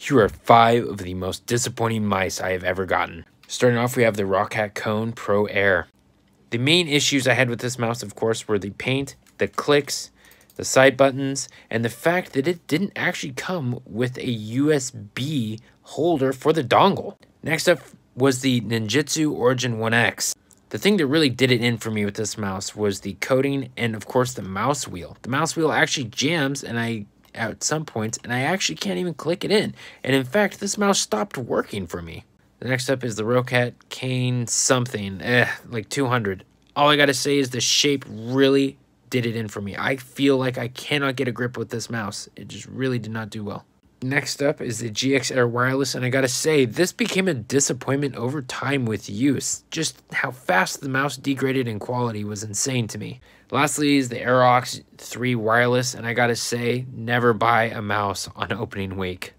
Here are five of the most disappointing mice I have ever gotten. Starting off, we have the Roccat Kone Pro Air. The main issues I had with this mouse, of course, were the paint, the clicks, the side buttons, and the fact that it didn't actually come with a USB holder for the dongle. Next up was the Ninjitsu Origin 1X. The thing that really did it in for me with this mouse was the coating and of course the mouse wheel. The mouse wheel actually jams and I at some points and I actually can't even click it in. And in fact, this mouse stopped working for me. The next up is the Roccat Kain something, eh, like 200. All I gotta say is the shape really did it in for me. I feel like I cannot get a grip with this mouse. It just really did not do well. Next up is the GX Air Wireless, and I gotta say, this became a disappointment over time with use. Just how fast the mouse degraded in quality was insane to me. Lastly is the Aerox 3 Wireless, and I gotta say, never buy a mouse on opening week.